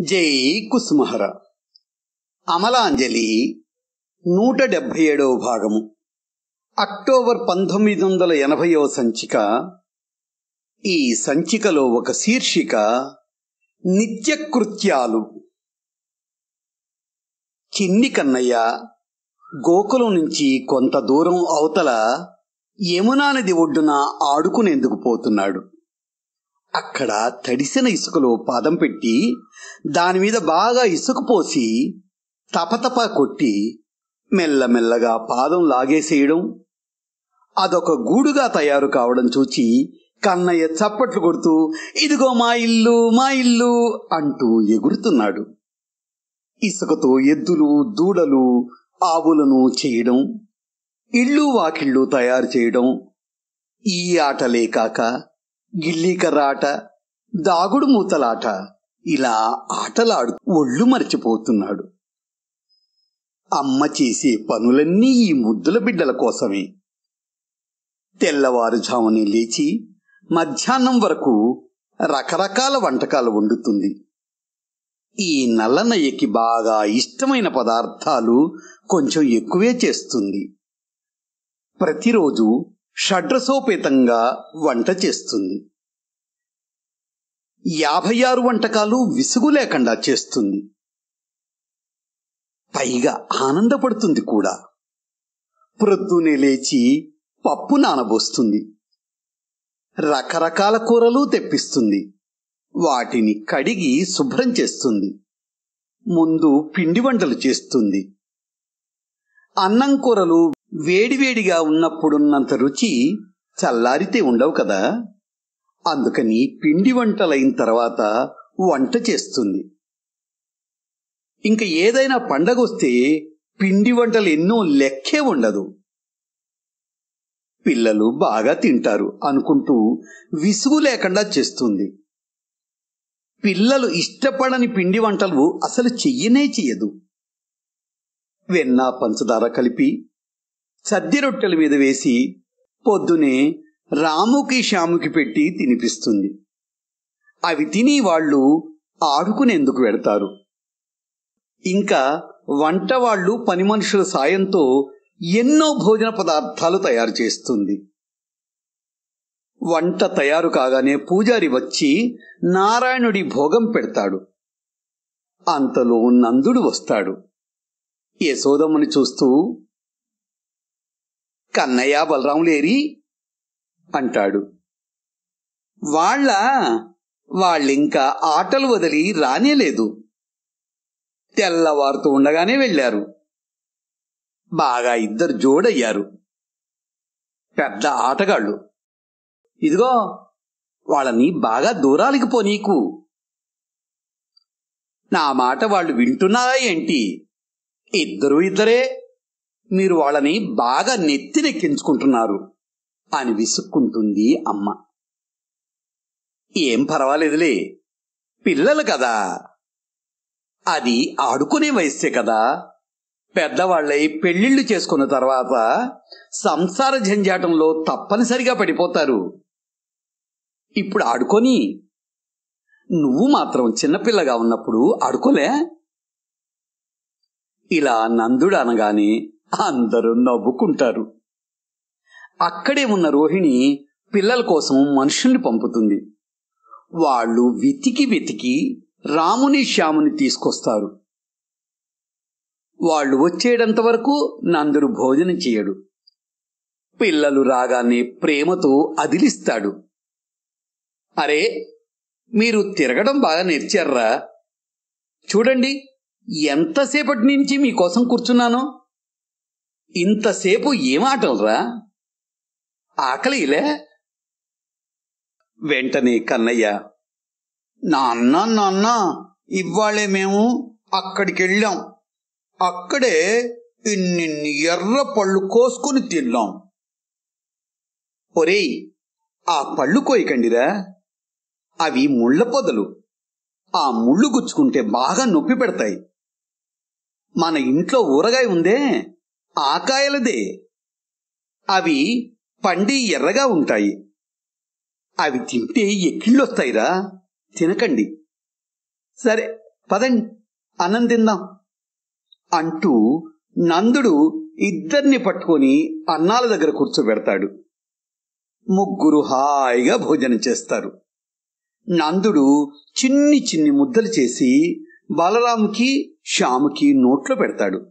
జై కుసుమహర. అమలాంజలి నూట డెబ్భై ఏడవ భాగము. అక్టోబర్ పంతొమ్మిది వందల ఎనభైవ సంచిక. ఈ సంచికలో ఒక శీర్షిక నిత్యకృత్యాలు. చిన్ని కన్నయ్య గోకులం నుంచి కొంత దూరం అవతల యమునా నది ఒడ్డున ఆడుకునేందుకు పోతున్నాడు. అక్కడ తడిసిన ఇసుకలో పాదం పెట్టి దాని మీద బాగా ఇసుక పోసి తపతప కొట్టి మెల్లమెల్లగా పాదం లాగేసేయడం. అదొక గూడుగా తయారు కావడం చూచి కన్నయ్య చప్పట్లు కొడుతూ ఇదిగో మా ఇల్లు మా ఇల్లు అంటూ ఎగురుతున్నాడు. ఇసుకతో ఎద్దులు దూడలు ఆవులను చేయడం ఇళ్ళు వాకిళ్ళు తయారు చేయడం ఈ ఆటలే కాక గిల్లీకర్ర ఆట దాగుడు మూతలాట ఇలా ఆటలాడు. ఒళ్ళు మరిచిపోతున్నాడు. అమ్మ చేసే పనులన్నీ ఈ ముద్దుల బిడ్డల కోసమే. తెల్లవారుజామునే లేచి మధ్యాహ్నం వరకు రకరకాల వంటకాలు వండుతుంది. ఈ నల్లనయ్యకి బాగా ఇష్టమైన పదార్థాలు కొంచెం ఎక్కువే చేస్తుంది. ప్రతిరోజు షడ్రసోపేతంగా వంట చేస్తుంది. యాభై ఆరు వంటకాలు విసుగు లేకుండా చేస్తుంది. పైగా ఆనందపడుతుంది కూడా. ప్రొద్దునే లేచి పప్పు నానబోస్తుంది. రకరకాల కూరలు తెప్పిస్తుంది. వాటిని కడిగి శుభ్రం చేస్తుంది. ముందు పిండి వంటలు చేస్తుంది. అన్నం కూరలు వేడివేడిగా ఉన్నప్పుడున్నంత రుచి చల్లారితే ఉండవు కదా. అందుకని పిండి వంటలైన తర్వాత వంట చేస్తుంది. ఇంకా ఏదైనా పండగొస్తే పిండి వంటలు ఎన్నో లెక్కే ఉండదు. పిల్లలు బాగా తింటారు అనుకుంటూ విసుగు లేకుండా చేస్తుంది. పిల్లలు ఇష్టపడని పిండి వంటలు అసలు చెయ్యనే చెయ్యదు. వెన్న పంచదార కలిపి సద్ది రొట్టెల మీద వేసి పొద్దునే రాముకి శ్యాముకి పెట్టి తినిపిస్తుంది. అవి తిని వాళ్ళు ఆడుకునేందుకు వెడతారు. ఇంకా వంట వాళ్ళు పని మనుషుల సాయంతో ఎన్నో భోజన పదార్థాలు తయారు చేస్తుంది. వంట తయారు కాగానే పూజారి వచ్చి నారాయణుడి భోగం పెడతాడు. అంతలో నందుడు వస్తాడు. యశోదమ్మని చూస్తూ కన్నయ్య బలరాములేరి అంటాడు. వాళ్ళ వాళ్ళింకా ఆటలు వదిలి రానేలేదు. తెల్లవారుతూ ఉండగానే వెళ్ళారు. బాగా ఇద్దరు జోడయ్యారు. పెద్ద ఆటగాళ్ళు. ఇదిగో వాళ్ళని బాగా దూరాలకి పోనీకు నా మాట వాళ్ళు వింటున్నారా ఏంటి? ఇద్దరు ఇద్దరే. మీరు వాళ్ళని బాగా నెత్తినెక్కించుకుంటున్నారు అని విసుక్కుంటుంది అమ్మ. ఏం పర్వాలేదులే. పిల్లలు కదా. అది ఆడుకునే వయస్సే కదా. పెద్దవాళ్ళై పెళ్ళిళ్ళు చేసుకున్న తర్వాత సంసార జంజాటంలో తప్పనిసరిగా పడిపోతారు. ఇప్పుడు ఆడుకొని. నువ్వు మాత్రం చిన్నపిల్లగా ఉన్నప్పుడు ఆడుకోలే? ఇలా నందుడు అనగానే అందరూ నవ్వుకుంటారు. అక్కడే ఉన్న రోహిణి పిల్లల కోసం మనుషుల్ని పంపుతుంది. వాళ్ళు వెతికి వెతికి రాముని శ్యాముని తీసుకొస్తారు. వాళ్ళు వచ్చేటంత వరకు నందుడు భోజనం చేయడు. పిల్లలు రాగానే ప్రేమతో అదిలిస్తాడు. అరే మీరు తిరగడం బాగా నేర్చారా చూడండి ఎంతసేపటి నుంచి మీకోసం కూర్చున్నాను? ఇంతసేపు ఏం ఆటలరా? ఆకలిలే? వెంటనే కన్నయ్య నాన్న నాన్న ఇవాళే మేము అక్కడికి వెళ్ళాం అక్కడే ఇన్నిన్ని ఎర్ర పళ్ళు కోసుకుని తిన్నాం. ఒరేయ్ ఆ పళ్ళు కోయకండిరా. అవి ముళ్ళ పొదలు. ఆ ముళ్ళు గుచ్చుకుంటే బాగా నొప్పి పెడతాయి. మన ఇంట్లో ఊరగాయ ఉందే ఆకాయలదే. అవి పండి ఎర్రగా ఉంటాయి. అవి తింటే ఎక్కిళ్ళొస్తాయిరా. తినకండి. సరే పదండి. అన్నం తిందాం. అంటూ నందుడు ఇద్దరిని పట్టుకొని అన్నాల దగ్గర కూర్చోబెడతాడు. ముగ్గురు హాయిగా భోజనం చేస్తారు. నందుడు చిన్ని చిన్ని ముద్దలు చేసి బలరాంకి శ్యాముకి నోట్లో పెడతాడు.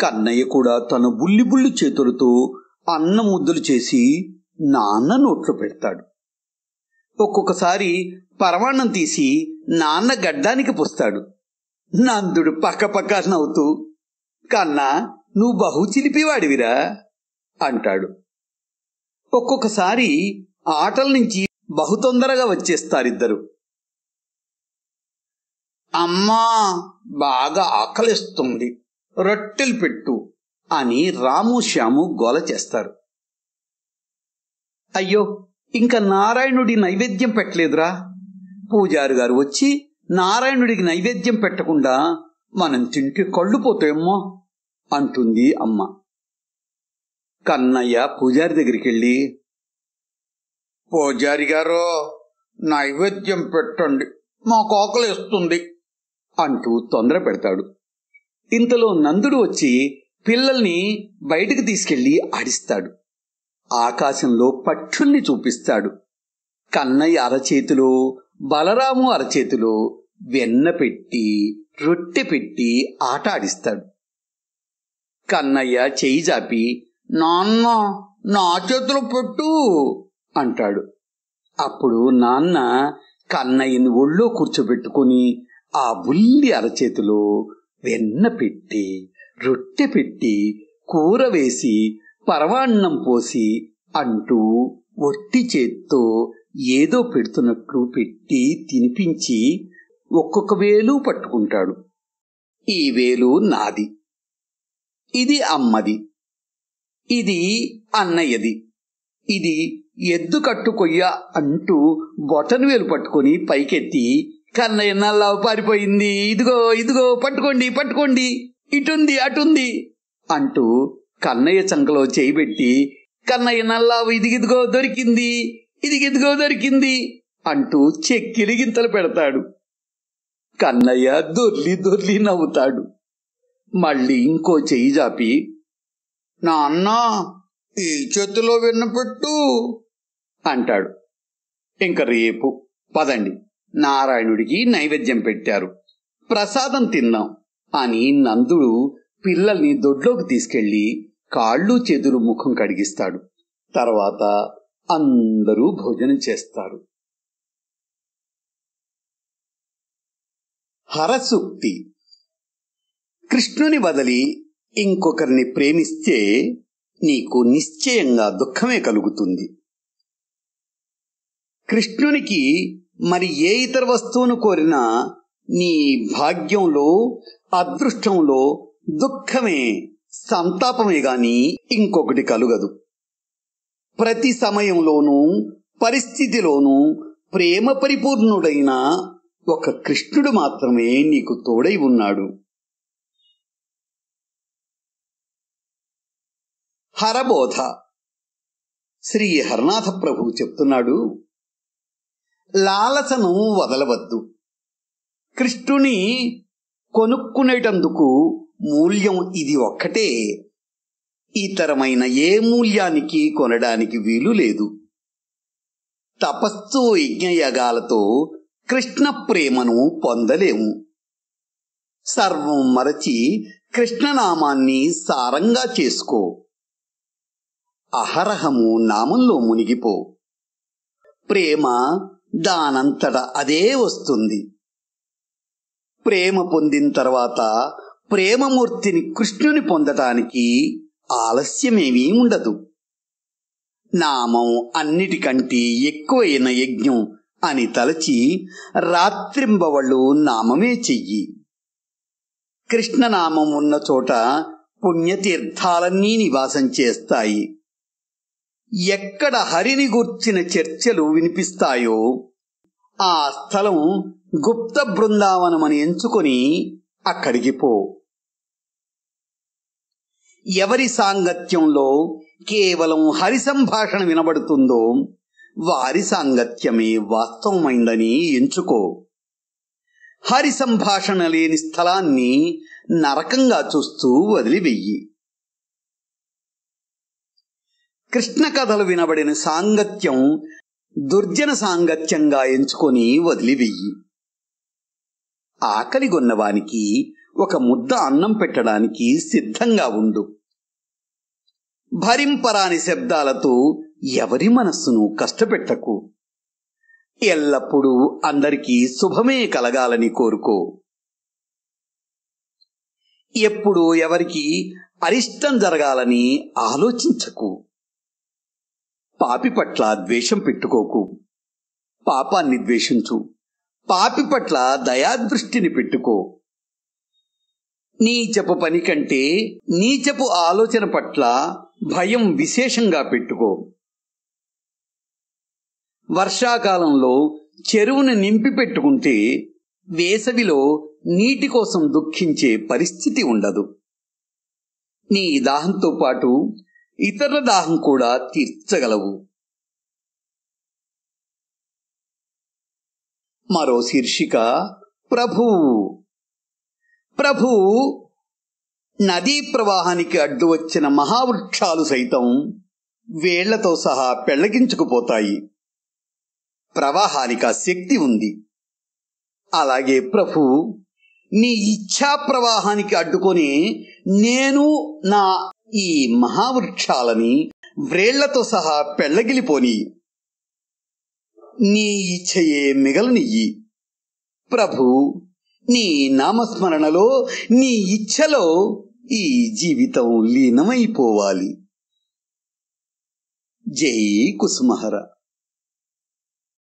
కన్నయ్య కూడా తన బుల్లి బుల్లి చేతులతో అన్న ముద్దలు చేసి నాన్న నోట్లో పెడతాడు. ఒక్కొక్కసారి పరమాన్నం తీసి నాన్న గడ్డానికి పుస్తాడు. నందుడు పక్కపక్క నవ్వుతూ కన్నా నువ్వు బహు చిలిపివాడివిరా అంటాడు. ఒక్కొక్కసారి ఆటల నుంచి బహు తొందరగా వచ్చేస్తారిద్దరు. అమ్మా బాగా ఆకలిస్తుంది రొట్టెలు పెట్టు అని రాము శ్యాము గోల చేస్తారు. అయ్యో ఇంకా నారాయణుడి నైవేద్యం పెట్టలేదురా. పూజారి గారు వచ్చి నారాయణుడికి నైవేద్యం పెట్టకుండా మనం తింటే కళ్ళు పోతాయమ్మా అంటుంది అమ్మ. కన్నయ్య పూజారి దగ్గరికి వెళ్ళి పూజారి గారు నైవేద్యం పెట్టండి మాకు ఆకలిస్తుంది. అంటూ తొందర పెడతాడు. ఇంతలో నందుడు వచ్చి పిల్లల్ని బయటికి తీసుకెళ్ళి ఆడిస్తాడు. ఆకాశంలో పక్షుల్ని చూపిస్తాడు. కన్నయ్య అరచేతిలో బలరాము అరచేతిలో వెన్న పెట్టి రొట్టె పెట్టి ఆట ఆడిస్తాడు. కన్నయ్య చేయి జాపి నాన్న నా చేతిలో పెట్టు అంటాడు. అప్పుడు నాన్న కన్నయ్యని ఒళ్ళో కూర్చోబెట్టుకుని ఆ బుల్లి అరచేతిలో వెన్న పెట్టి రొట్టె పెట్టి కూర వేసి పరవాన్నం పోసి అంటూ ఒట్టి చేత్తో ఏదో పెడుతున్నట్లు పెట్టి తినిపించి ఒక్కొక్క వేలు పట్టుకుంటాడు. ఈ వేలు నాది. ఇది అమ్మది. ఇది అన్నయ్యది. ఇది ఎద్దు కట్టుకొయ్య అంటూ బొటను వేలు పట్టుకొని పైకెత్తి కన్నయ్య నల్లా పారిపోయింది. ఇదిగో ఇదిగో పట్టుకోండి పట్టుకోండి. ఇటుంది అటుంది అంటూ కన్నయ్య చంకలో చేయి పెట్టి కన్నయ్య నల్లావు ఇదిగిదిగో దొరికింది ఇదిగిదిగో దొరికింది అంటూ చెక్కిరిగింతలు పెడతాడు. కన్నయ్య దొర్లి దొర్లి నవ్వుతాడు. మళ్ళీ ఇంకో చెయ్యి జాపి నాన్న ఈ చేతిలో విన్నపెట్టు అంటాడు. ఇంక రేపు పదండి. నారాయణుడికి నైవేద్యం పెట్టారు. ప్రసాదం తిన్నాం. అని నందుడు పిల్లల్ని దొడ్లోకి తీసుకెళ్ళి కాళ్ళు చేతులు ముఖం కడిగిస్తాడు. తర్వాత అందరూ భోజనం చేస్తారు. హరసూక్తి. కృష్ణుని బదలి ఇంకొకరిని ప్రేమిస్తే నీకు నిశ్చయంగా దుఃఖమే కలుగుతుంది. కృష్ణునికి మరి ఏ ఇతర వస్తువును కోరినా నీ భాగ్యంలో అదృష్టంలో దుఃఖమే సంతాపమే గాని ఇంకొకటి కలుగదు. ప్రతి సమయంలోనూ పరిస్థితిలోనూ ప్రేమ పరిపూర్ణుడైన ఒక కృష్ణుడు మాత్రమే నీకు తోడై ఉన్నాడు. హరబోధ. శ్రీ హరనాథ ప్రభు చెప్తున్నాడు లాలసను వదలవద్దు. కృష్ణుని కొనుక్కునేటందుకు మూల్యం ఇది ఒక్కటే. ఇతరమైన ఏ మూల్యానికి కొనడానికి వీలు లేదు. తపస్సు యజ్ఞయగాలతో కృష్ణ ప్రేమను పొందలేము. సర్వం మరచి కృష్ణనామాన్ని సారంగా చేసుకో. అహరహము నామంలో మునిగిపో. ప్రేమ దానంతట అదే వస్తుంది. ప్రేమ పొందిన తర్వాత ప్రేమమూర్తిని కృష్ణుని పొందటానికి ఆలస్యమేమీ ఉండదు. నామం అన్నిటికంటే ఎక్కువైన యజ్ఞం అని తలచి రాత్రింబవళ్ళు నామమే చెయ్యి. కృష్ణనామం ఉన్న చోట పుణ్యతీర్థాలన్నీ నివాసం చేస్తాయి. ఎక్కడ హరిని గూర్చిన చర్చలు వినిపిస్తాయో ఆ స్థలం గుప్త బృందావనమని ఎంచుకొని అక్కడికి పో. ఎవరి సాంగత్యంలో కేవలం హరి సంభాషణ వినబడుతుందో వారి సాంగత్యమే వాస్తవమైందని ఎంచుకో. హరి సంభాషణ లేని స్థలాన్ని నరకంగా చూస్తూ వదిలివెయ్యి. కృష్ణ కథలు వినబడిన సాంగత్యం దుర్జన సాంగత్యంగా ఎంచుకొని వదిలివెయ్యి. ఆకలిగొన్నవానికి ఒక ముద్ద అన్నం పెట్టడానికి సిద్ధంగా ఉండు. భరింపరాని శబ్దాలతో ఎవరి మనస్సును కష్టపెట్టకు. ఎల్లప్పుడూ అందరికీ శుభమే కలగాలని కోరుకో. ఎప్పుడు ఎవరికి అరిష్టం జరగాలని ఆలోచించకు. పాపి పట్ల ద్వేషం పెట్టుకోకు. పాపాన్ని ద్వేషించు పాపి పట్ల దయాదృష్టిని పెట్టుకో. నీచపు పని కంటే నీచపు ఆలోచన పట్ల భయం విశేషంగా పెట్టుకో. వర్షాకాలంలో చెరువును నింపి పెట్టుకుంటే వేసవిలో నీటి కోసం దుఃఖించే పరిస్థితి ఉండదు. నీ దాహంతో పాటు ఇతరుల దాహం కూడా తీర్చగలవు. మరో శీర్షిక ప్రభువు ప్రభువు నదీ ప్రవాహానికి అడ్డు వచ్చిన మహావృక్షాలు సైతం వేళ్ళతో సహా పెళ్ళగించుకుపోతాయి. ప్రవాహానికి ఆ శక్తి ఉంది. అలాగే ప్రభు నీ ఇచ్ఛా ప్రవాహానికి అడ్డుకొని నేను నా ఈ మహావృక్షాలని వ్రేళ్ళతో సహా పెళ్ళగిలిపోని నీ ఇచ్ఛయే మిగలనియ్యి. ప్రభు నీ నామస్మరణలో నీ ఇచ్ఛలో ఈ జీవితం లీనమైపోవాలి. జై కుసుమహర.